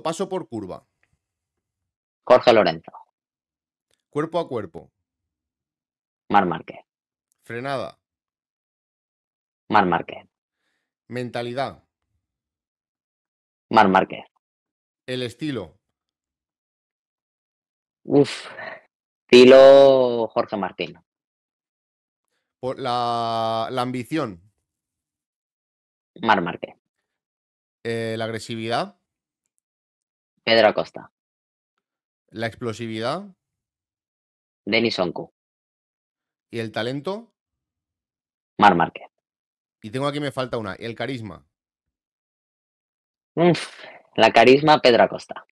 paso por curva. Jorge Lorenzo. Cuerpo a cuerpo. Mar Márquez. Frenada. Mar Márquez. Mentalidad. Mar Márquez. El estilo. Uf. Estilo Jorge Martín. Por la, la ambición. Mar Márquez. eh, la agresividad. Pedro Acosta. La explosividad. Denis Onku. Y el talento. Mar Márquez. Y tengo aquí me falta una. El carisma. Uf. La carisma Pedro Acosta.